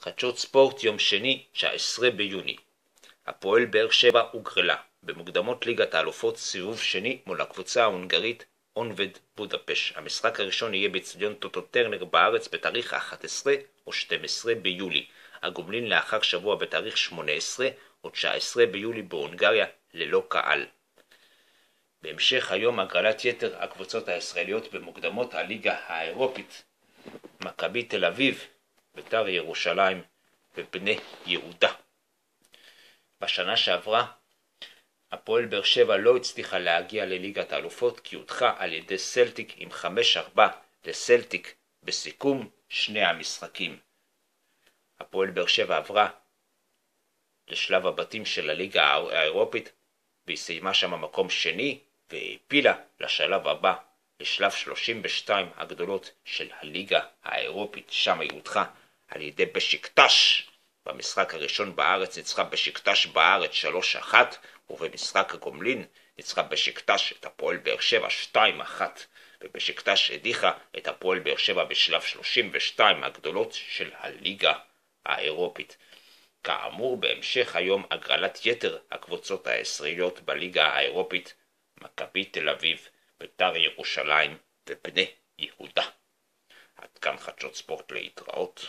חדשות ספורט יום שני, 19 ביוני. הפועל באר שבע הוגרלה במוקדמות ליגת האלופות סיבוב שני מול הקבוצה ההונגרית אונבד בודפש. המשחק הראשון יהיה באצטדיון טוטו טרנר בארץ בתאריך 11 או 12 ביולי. הגומלין לאחר שבוע בתאריך 18 או 19 ביולי בהונגריה ללא קהל. בהמשך היום הגרלת יתר הקבוצות הישראליות במוקדמות הליגה האירופית מכבי תל אביב, בית"ר ירושלים ובני יהודה. בשנה שעברה הפועל באר שבע לא הצליחה להגיע לליגת האלופות כי הודחה על ידי סלטיק עם 5-4 לסלטיק בסיכום שני המשחקים. הפועל באר שבע עברה לשלב הבתים של הליגה האירופית והיא סיימה שם מקום שני והעפילה לשלב הבא לשלב 32 הגדולות של הליגה האירופית, שם היא הודחה על ידי בשקטש. במשחק הראשון בארץ ניצחה בשקטש בארץ 3-1, ובמשחק הגומלין ניצחה בשקטש את הפועל באר שבע 2-1, ובשקטש הדיחה את הפועל באר שבע בשלב 32 הגדולות של הליגה האירופית. כאמור, בהמשך היום הגרלת יתר הקבוצות הישראליות בליגה האירופית, מכבי תל אביב, בית"ר ירושלים ובני יהודה. עד כאן חדשות ספורט להתראות.